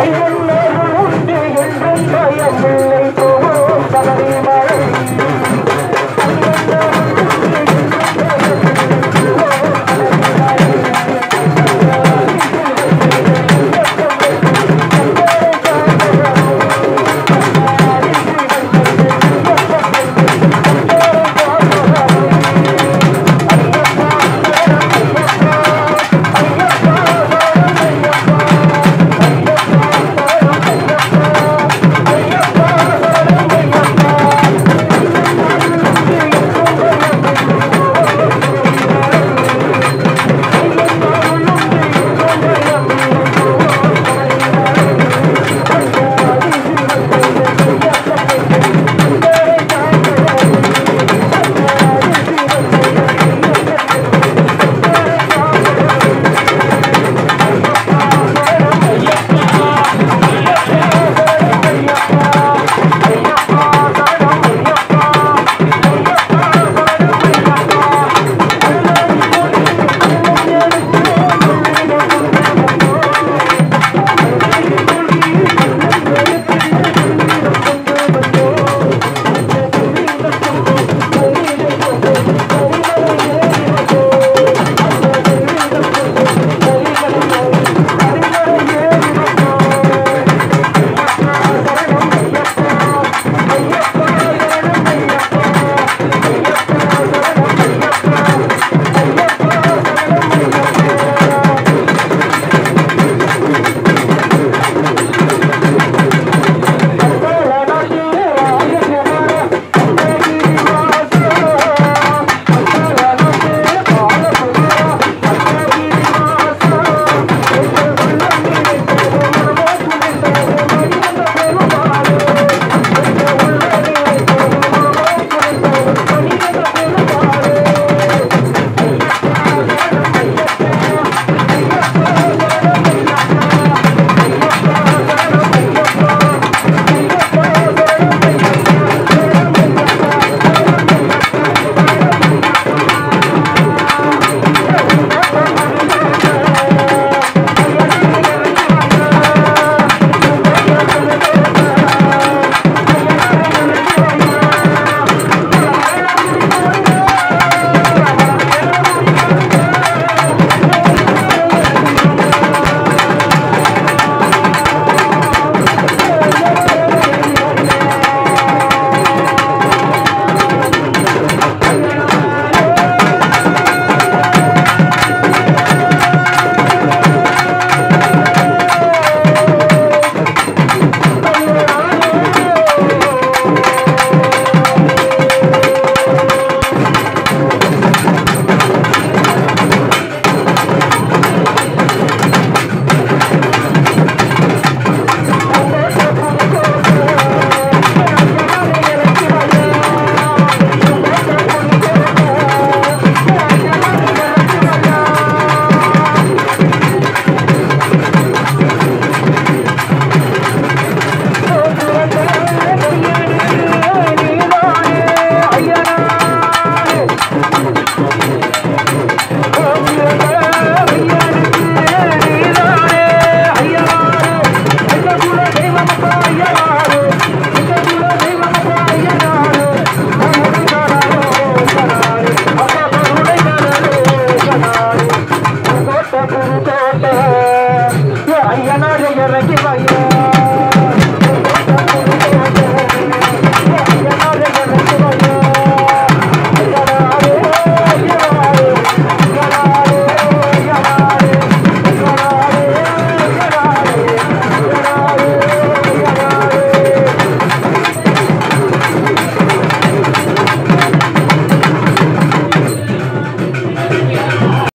ஐயன் உண்டு என்றும் பயமில்லை